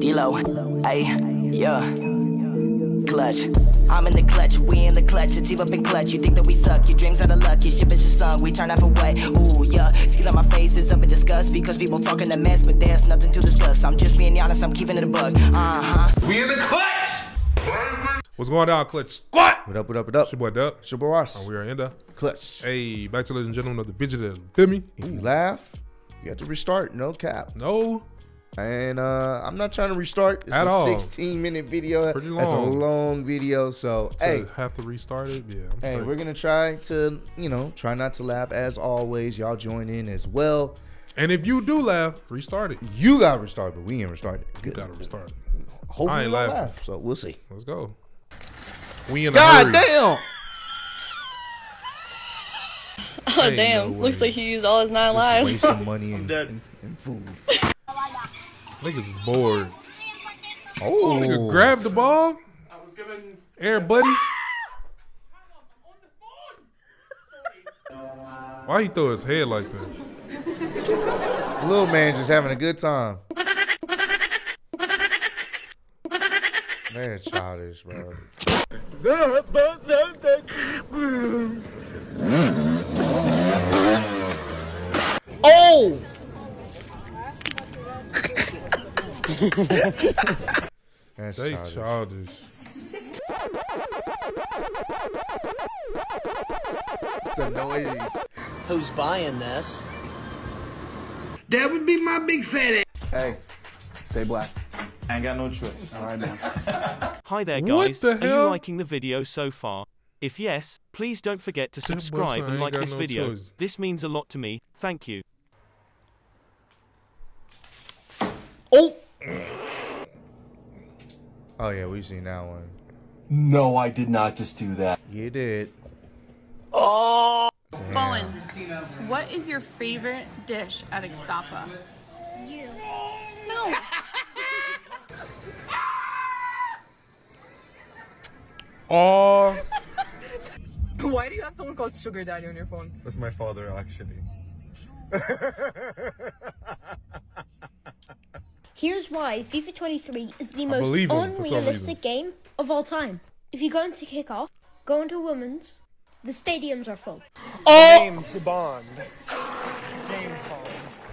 D-Lo, ayy, yeah. Clutch. I'm in the clutch, we in the clutch, a team up in clutch. You think that we suck, your dreams are the luck, your ship is just sung, we turn half away. Ooh, yeah. See that my face is up in disgust because people talking a mess, but there's nothing to discuss. I'm just being honest, I'm keeping it a bug. Uh huh. We in the clutch! What's going on, Clutch Squad? What up, what up, what up? It's your boy Dub. It's your boy Ross. And we are in the Clutch. Hey, back to ladies and gentlemen of the digital. Feel me? If you laugh, you have to restart. No cap. No. And uh, I'm not trying to restart. It's At a all. 16 minute video. Pretty That's a long. long video. So, To hey, have to restart it. Yeah. I'm hey, straight. we're gonna try to, you know, try not to laugh as always. Y'all join in as well. and if you do laugh, restart it. You got to restart, but we ain't restarted. You gotta restart it. Hopefully, I ain't we'll laughing. laugh. So we'll see. Let's go. We in a God hurry. damn! Oh Ain't damn! no Looks like he used all his nine Just lives. wasting money and, and, and food. Niggas is bored. Oh, oh Nigga, grab the ball. I was given. Air buddy. Why he throw his head like that? little man just having a good time. They're childish, bro. Oh! That's They childish. childish. It's the noise. Who's buying this? That would be my big fat ass. Hey, stay black. I ain't got no choice. All right, man. Hi there What guys, the are you liking the video so far? If yes, please don't forget to subscribe and like this no video. choice. This means a lot to me, thank you. Oh! Oh, yeah, we've seen that one. No, I did not just do that. You did. Oh. Bowen, what is your favorite dish at Ixtapa? You. No. Oh, Why do you have someone called Sugar Daddy on your phone? That's my father, actually. Here's why FIFA 23 is the I most believe him for some reason. unrealistic game of all time. If you go into kickoff, go into women's, the stadiums are full. Oh! James Bond. James Bond.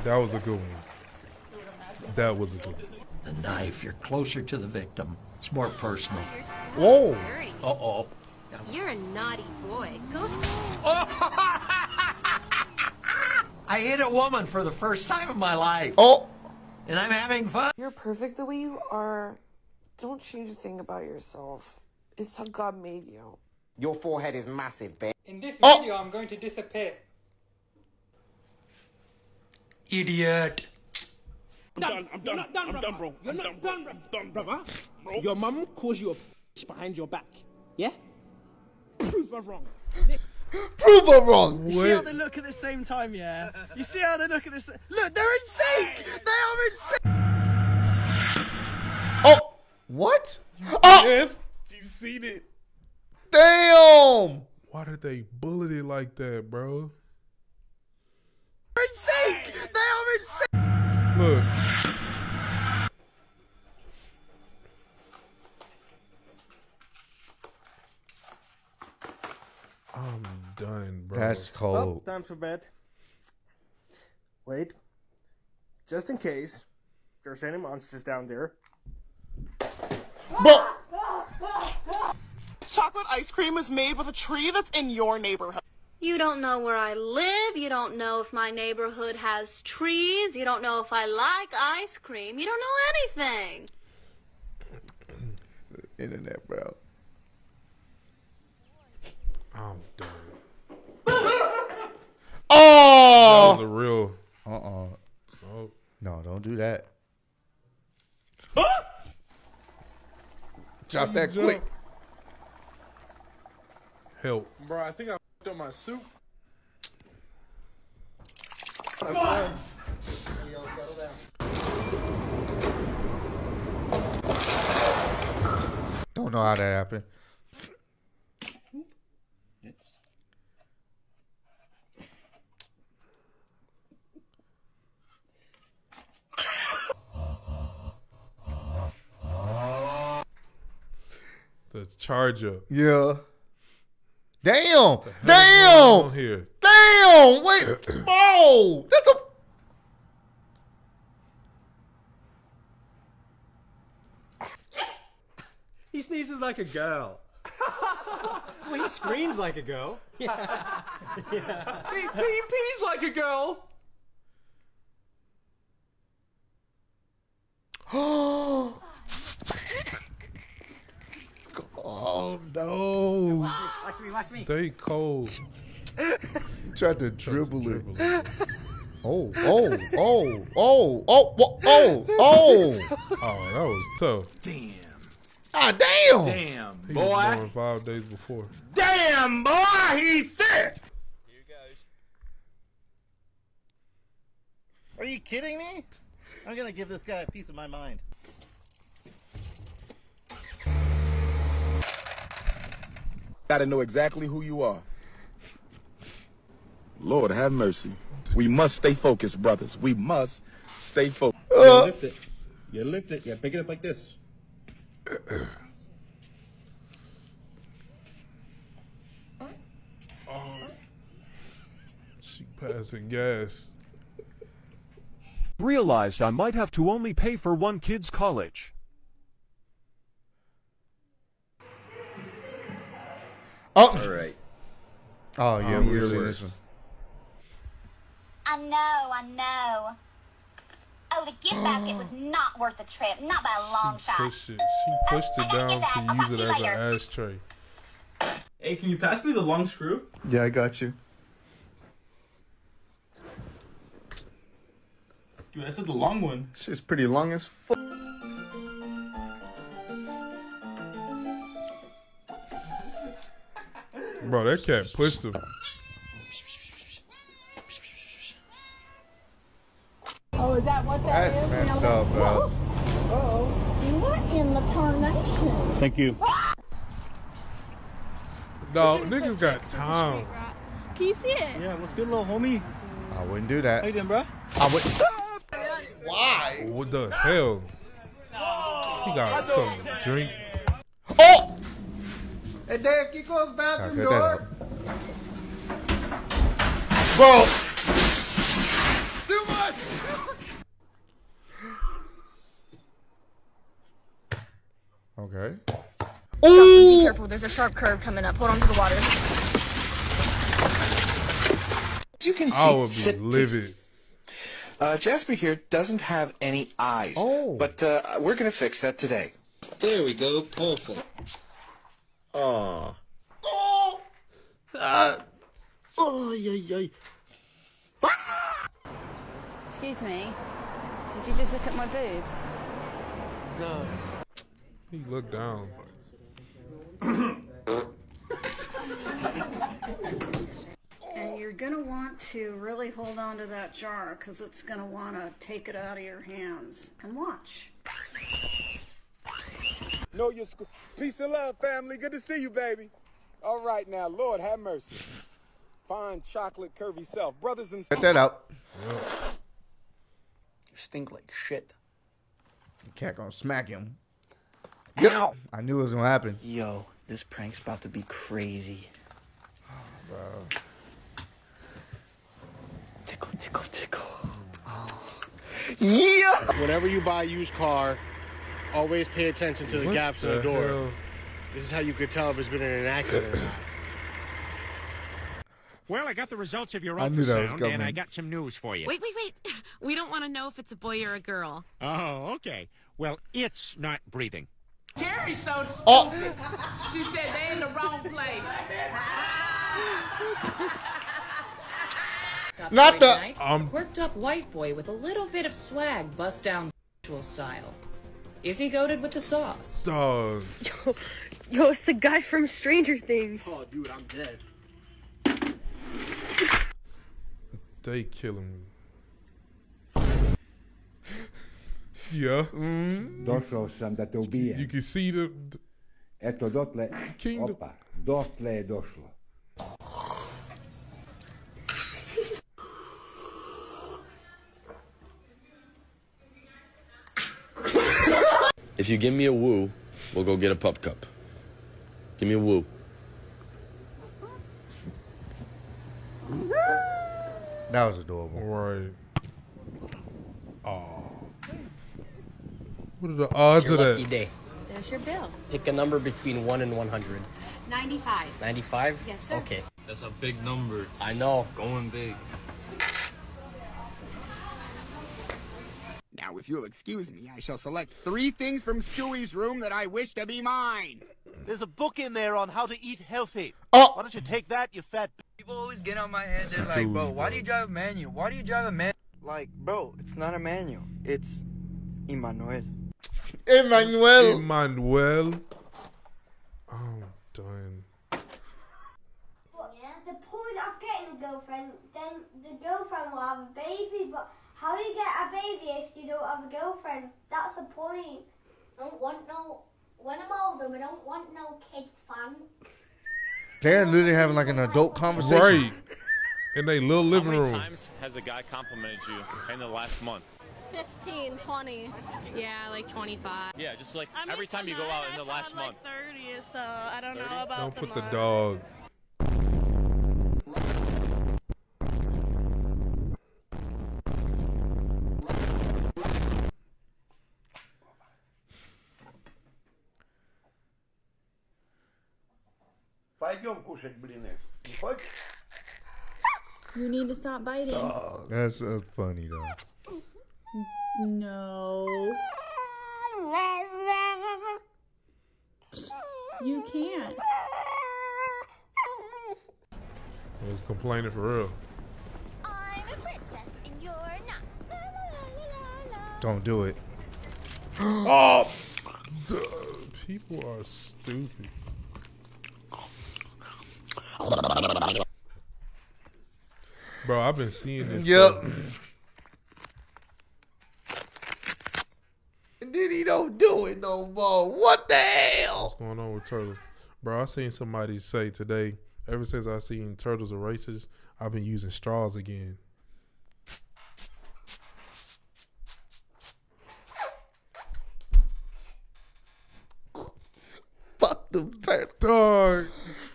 that was a good one. That was a good one. The knife, you're closer to the victim. It's more personal. Whoa! Uh oh. You're a naughty boy. Go. I hit a woman for the first time in my life. Oh! And I'm having fun. You're perfect the way you are. Don't change a thing about yourself. It's how God made you. Your forehead is massive, bitch. In this Oh. video, I'm going to disappear. Idiot. I'm done. I'm done. I'm done, bro. You're not done, bro. I'm done, brother. Your mum calls you a bitch behind your back. Yeah? Prove her wrong. Prove I'm wrong! You see how they look at the same time, yeah? You see how they look at the same... Look, they're in sync! They are in sync! Oh! What? Oh! Yes, you seen it. Damn! Why did they bullet it like that, bro? They're in sync! They are in sync! Look. Done, bro. That's cold. time for bed. Wait. Just in case there's any monsters down there. But Chocolate ice cream is made with a tree that's in your neighborhood. You don't know where I live. You don't know if my neighborhood has trees. You don't know if I like ice cream. You don't know anything. internet, bro. I'm done. Oh! That Oh! was a real. Uh-uh. Oh, No, don't do that. Drop that Jump. quick. help. Bro, I think I f***ed up my soup. Come on. Don't know how that happened. The charger. Yeah. Damn. hell is going Damn. on here? Damn. Wait. Oh, that's a. He sneezes like a girl. well, he screams like a girl. Yeah. yeah. He, he pees like a girl. Oh no. Watch me, watch me. They cold. Tried to dribble it. Oh, oh, oh, oh, oh, wha- oh, oh. Oh, that was tough. Damn. Ah, damn. Damn, He boy. was born five days before. Damn, boy, he's thick. Are you kidding me? I'm gonna give this guy a piece of my mind. Gotta know exactly who you are. Lord have mercy. We must stay focused, brothers. We must stay focused. Uh. You lift it. You lift it. You pick it up like this. Oh. She passing gas. Realized I might have to only pay for one kid's college. Oh. All right. Oh yeah, Um, we were yours seeing this one. I know, I know. Oh, the gift basket was not worth the trip, not by a long shot. Push it. She pushed it down to use it as an ashtray. Hey, can you pass me the long screw? Yeah, I got you. Dude, I said the long one. She's pretty long as fuck. Bro, that cat pushed him. Oh, is that what that That's is? messed up, bro. Oh, what in the tarnation? Thank you. No, niggas got time. Can you see it? Yeah, what's good, little homie? I wouldn't do that. How you doing, bro? I would. Why? What the hell? He got something to drink. Oh! Hey, Dave, Kiko's I bathroom cut that out. Bro. Too much. Okay. Be careful, there's a sharp curve coming up. Hold on to the water. As you can see, I would be sit- livid. Uh, Jasper here doesn't have any eyes. Oh. But uh, we're gonna fix that today. There we go. Perfect. Aw. Oh. Uh, Oh, yeah, yeah. Excuse me. Did you just look at my boobs? No. He looked down. And you're going to want to really hold on to that jar because it's going to want to take it out of your hands. And watch. Know your school. Peace and love, family. Good to see you, baby. All right now, Lord have mercy. Fine chocolate curvy self. Brothers and Get that out. You stink like shit. The cat gonna smack him. Yep. I knew it was gonna happen. Yo, this prank's about to be crazy. Oh, Bro. Tickle, tickle, tickle. Oh. Yeah. Whenever you buy a used car, always pay attention to the What gaps in the the door. hell? This is how you could tell if it's been in an accident or not. Well, I got the results of your I knew that was ultrasound, and I got some news for you. Wait, wait, wait. We don't want to know if it's a boy or a girl. Oh, okay. Well, it's not breathing. Terry's so stupid. Oh. She said they in the wrong place. Not the- Night, um, quirked up white boy with a little bit of swag, bust down sexual style. Is he goaded with the sauce? Dog. Yo, it's the guy from Stranger Things. Oh, dude, I'm dead. They killing me. Yeah. Došao sam da te ubijem. You can see the. Eto, dotle... Kingdom. Opa, dotle je došlo. If you give me a woo, we'll go get a pup cup. Give me a woo. That was adorable. Right. Oh. What are the odds It's your of lucky that? day. There's your bill. Pick a number between 1 and 100. 95. 95? Yes, sir. Okay. That's a big number. I know. Going big. Now, if you'll excuse me, I shall select three things from Stewie's room that I wish to be mine. There's a book in there on how to eat healthy. Oh. Why don't you take that, you fat? People always get on my head. They're like, bro, why do you drive a manual? Why do you drive a man? Like, bro, it's not a manual. It's Emmanuel. Emmanuel. Emmanuel. Oh, I'm done. Yeah, the point of getting a girlfriend, then the girlfriend will have a baby, but how you get a baby if you don't have a girlfriend? That's the point. I don't want no. When I'm older, we don't want no kid fun. They're literally having like an adult conversation. Right. In their little living room. How living many room. times has a guy complimented you in the last month? 15, 20. Yeah, like 25. Yeah, just like every time you go out in the last month. Like 30, so I don't know about Don't put the dog. Пойдем кушать блины. Не хочешь? You need to stop biting. That's uh, funny though. No. You can't. I was complaining for real. Don't do it. oh! People are stupid. Bro, I've been seeing this. Yep. stuff. And then he don't do it no more. What the hell? What's going on with turtles? Bro, I seen somebody say today, ever since I seen turtles are racist, I've been using straws again. Fuck them turtles. Dog.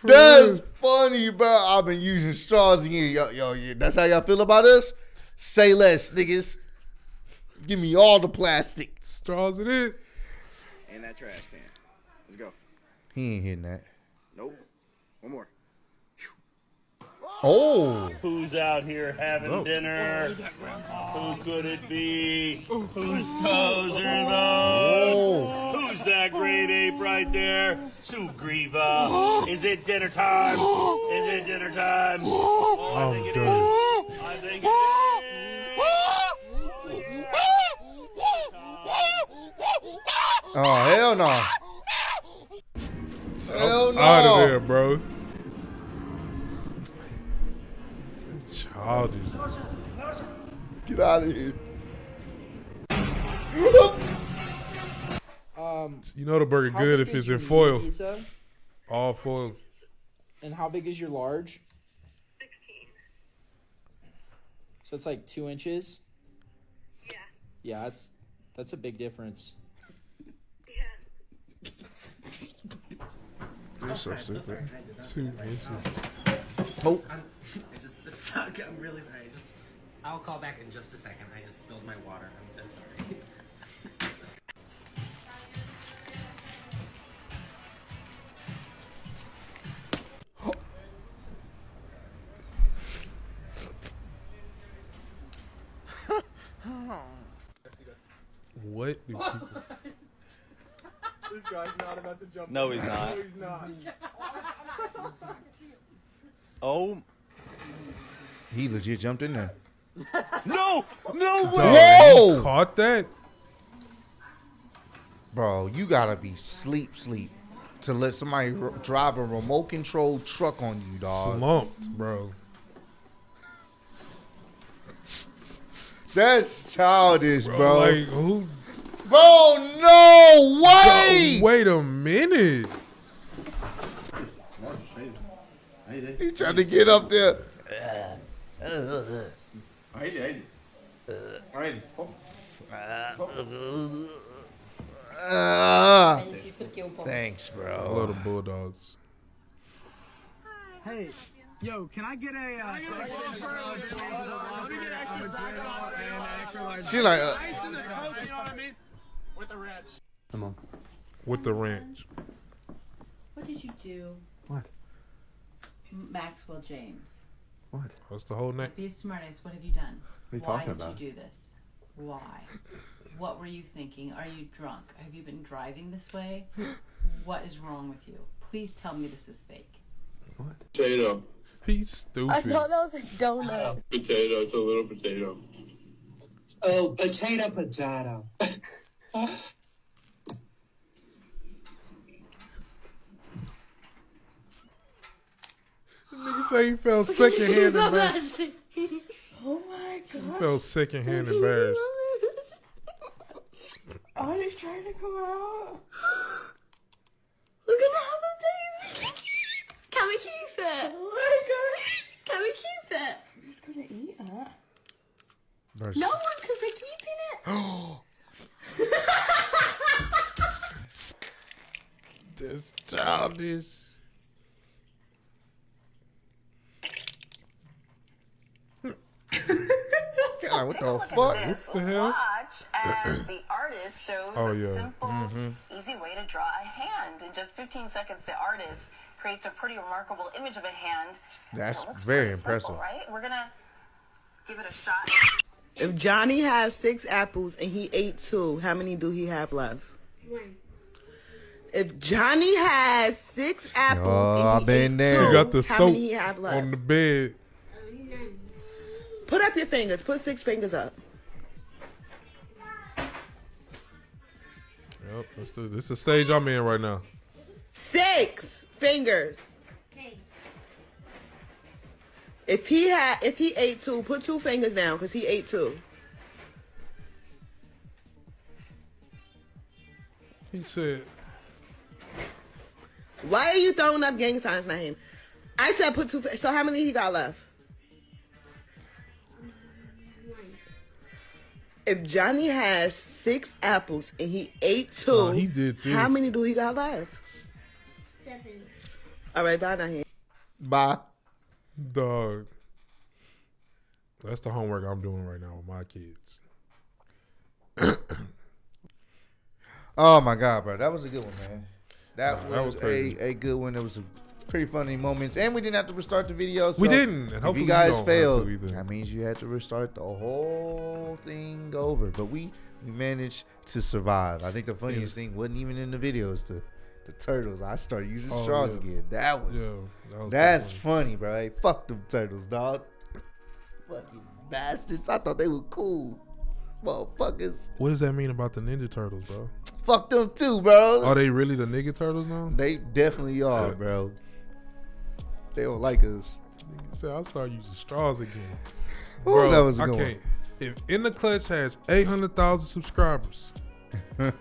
That's funny, bro. I've been using straws again. Yo, yo, yeah. That's how y'all feel about us? Say less, niggas. Give me all the plastic. Straws it is. And that trash can. Let's go. He ain't hitting that. Nope. One more. Oh. Who's out here having Oh. dinner? Who could it be? Whose toes are Oh. those? Who's that great ape right there? Sugriva. Is it dinner time? Is it dinner time? Oh, I think it is. I think it Oh, hell no. Hell no. out of here, bro. Childish. Get out of here. Um, You know the burger good if it's in foil. Pizza, All foil. and how big is your large? 16. So it's like two inches. Yeah. Yeah, that's that's a big difference. Yeah. You're so stupid. Two inches. Oh. I'm, I just suck. I'm really sorry. I just, I'll call back in just a second. I just spilled my water. I'm so sorry. What do people? This guy's not about to jump. No, he's not. No, he's not. Oh. He legit jumped in there. No! No Dog, Whoa! you Caught that? Bro, you gotta be sleep, sleep to let somebody ro- drive a remote control truck on you, dog. Slumped, bro. That's childish, bro. Bro, like, who? Bro, no way! Yo, wait a minute. He tried to get up there. Haydi haydi. Haydi hop. Aí se isso aqui Thanks, I love the bro. Bulldogs. Hey, yo, can I get a uh, She like, uh, with the ranch? Come on. With the ranch. What did you do, What? Maxwell James? What? What's the whole name? Be a smartass. What have you done? What are you Why talking did about? you do this? Why? What were you thinking? Are you drunk? Have you been driving this way? what is wrong with you? Please tell me this is fake. What? Potato. He's stupid. I thought that was a donut. Potato. It's a little potato. Oh, potato, potato. Nigga say he felt secondhand embarrassed. oh my god. He god. felt secondhand embarrassed. Are they trying to come out? Look at that baby. Can we keep it? Oh my god. Can we keep it? Who's gonna eat it? Bro, No one, because we're keeping it. Oh. This childish. God, what the fuck? What the hell? Watch as the artist shows Oh, a yeah. simple, Mhm. easy way to draw a hand. In just 15 seconds, the artist creates a pretty remarkable image of a hand. That's It looks very pretty simple, impressive. right? We're gonna give it a shot. If Johnny has six apples and he ate two, how many do he have left? One. If Johnny has six apples Oh, and I've been ate there. two, She got the soap many he have left? on the bed. Put up your fingers. Put six fingers up. Yep, this is this is the stage I'm in right now. Six fingers. If he had, if he ate two, put two fingers down because he ate two. He said, Why are you throwing up gang signs, Naheem? I said put two. So how many he got left? If Johnny has six apples and he ate two, Oh, he did how many do he got left? Seven. All right, bye, Naheem. Bye. Dog. That's the homework I'm doing right now with my kids. Oh my god, bro, that was a good one, man. That Nah, that was, was crazy. a, a good one. It was a pretty funny moments, and we didn't have to restart the video. So We didn't, and if you guys failed, that means you had to restart the whole thing over. But we we managed to survive. I think the funniest thing wasn't even in the videos. The the turtles. I started using Oh, straws yeah. again. That was Yeah, that was that's funny, bro. Hey, fuck them turtles, dog. Fucking bastards. I thought they were cool, motherfuckers. What does that mean about the Ninja Turtles, bro? Fuck them too, bro. Are they really the nigga turtles now? They definitely are, bro. They don't like us. Nigga said I'll start using straws again. That was a I one. can't. If In the Clutch has 800,000 subscribers, and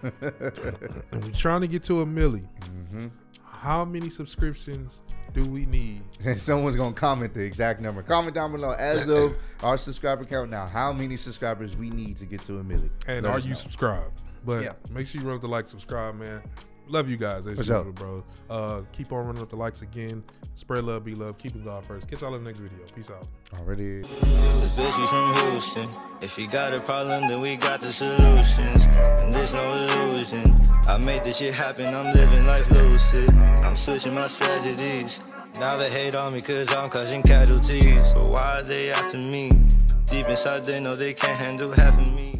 we're trying to get to a 1000000 Mm-hmm. how many subscriptions do we need? And someone's gonna comment the exact number. Comment down below as of our subscriber count now. How many subscribers we need to get to a million? And Let are you know. subscribed? But Yeah. make sure you run up the like, subscribe, man. Love you guys as For sure. usual, bro. Uh, keep on running up the likes again. Spread love, be love. Keep it God first. Catch y'all in the next video. Peace out. Already. Bitch, she's from Houston. If you got a problem, then we got the solutions. And there's no illusion. I made this shit happen, I'm living life lucid. I'm switching my strategies. Now they hate on me cause I'm causing casualties. But why are they after me? Deep inside, they know they can't handle half of me.